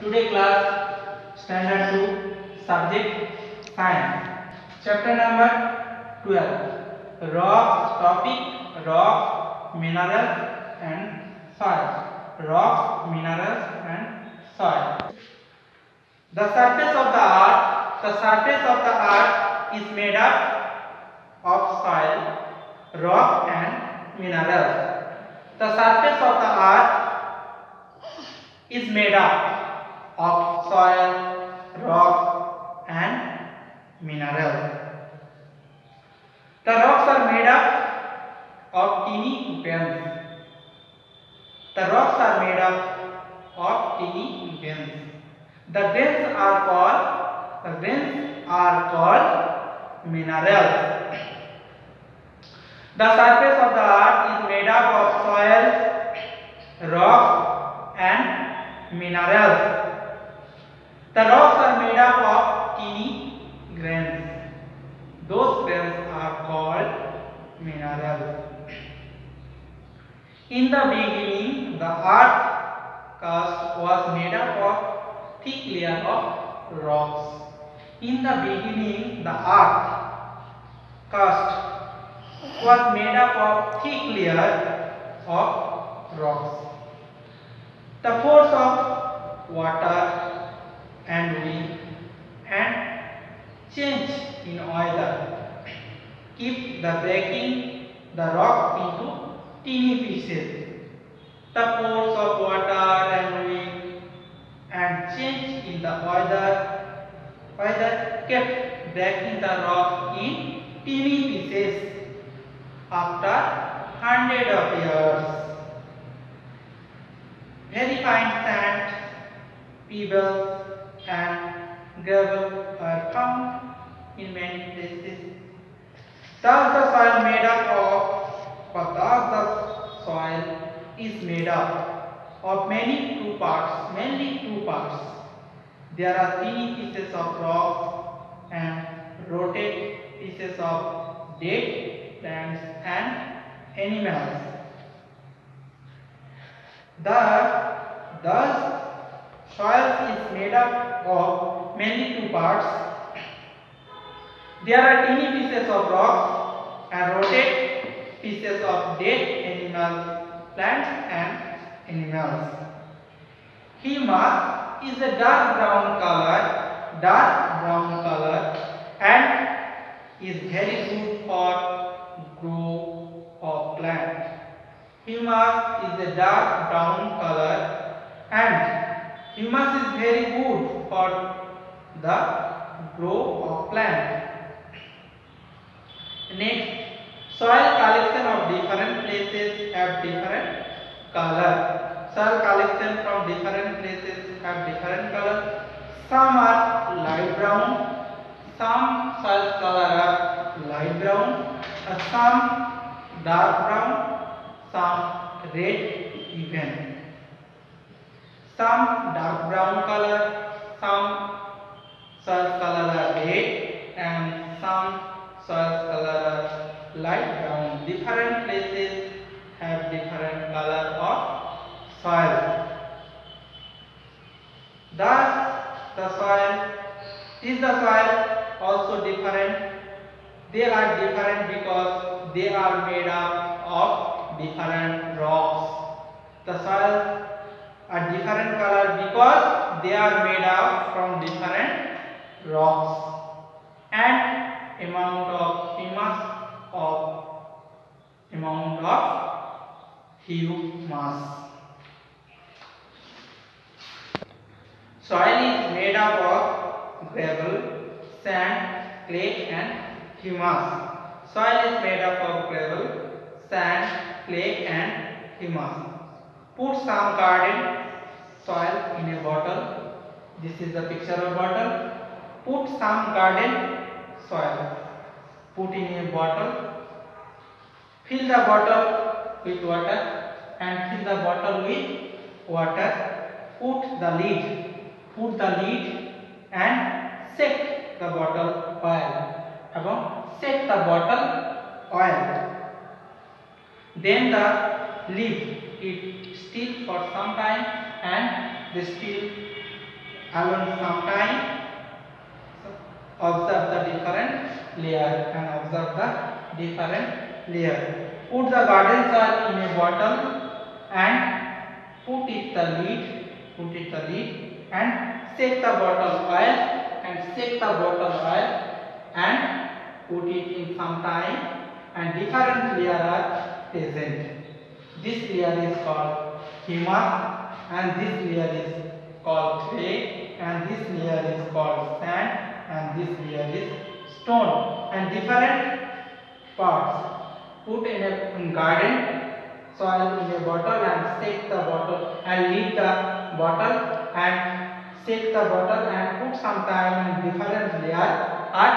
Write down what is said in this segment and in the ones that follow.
Today class standard 2 subject science chapter number 12 rocks topic rocks minerals and soil rocks minerals and soil the surface of the earth the surface of the earth is made up of soil rock and minerals the surface of the earth is made up of soil, rock and minerals. The rocks are made up of teeny grains. The rocks are made up of teeny grains. The grains are called the grains are called minerals. The surface of the earth is made up of soil, rock and minerals. The rocks are made up of teeny grains. Those grains are called minerals. In the beginning, the earth crust was made up of thick layer of rocks. In the beginning, the earth crust was made up of thick layer of rocks. The force of water and wind and change in weather keep the breaking the rock into teeny pieces. The force of water and wind and change in the weather weather kept breaking the rock in teeny pieces after hundred of years. Very fine sand, pebbles and gravel are found in many places. Thus the soil made up of, or thus the soil is made up of many two parts, mainly two parts. There are tiny pieces of rocks and rotate pieces of dead plants and animals. The thus soil is made up of mainly two parts. There are teeny pieces of rocks and rotate pieces of dead animals, plants and animals. Humus is a dark brown color, dark brown color and is very good for growth of plant. Humus is a dark brown color and humus is very good for the grow of plant. Next, soil collection of different places have different color. Soil collection from different places have different color. Some are light brown, some soil color are light brown, uh, some dark brown, some red even. Some dark brown color, some soil color are red and some soil color are light brown. Different places have different color of soil. Thus, the soil is the soil also different. They are different because they are made up of different rocks. The soil are different color because they are made up from different rocks and amount of humus of amount of humus. Soil is made up of gravel, sand, clay and humus. Soil is made up of gravel, sand, clay and humus. Put some garden soil in a bottle. This is the picture of bottle. Put some garden soil. Put in a bottle. Fill the bottle with water and fill the bottle with water. Put the lid. Put the lid and set the bottle oil. এবং set the bottle oil. Then the leave it still for some time and the still alone sometime. Observe the different layer and observe the different layer. Put the garden soil in a bottle and put it the lid put it the lid and shake the bottle oil and shake the bottle oil and put it in some time and different layer are present. This layer is called humus and this layer is called clay and this layer is called sand and this layer is stone. And different parts put in a garden soil in a bottle and shake the bottle and leave the bottle and shake the bottle and put some time and different layer are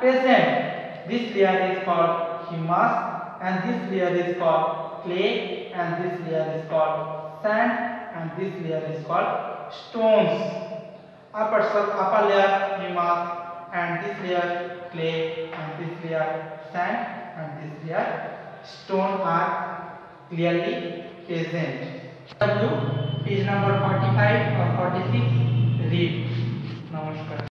present. This layer is called humus and this layer is called clay and this layer is called sand and this layer is called stones. Upper upper layer humus and this layer clay and this layer sand and this layer stone are clearly present. Page number 45 or 46 read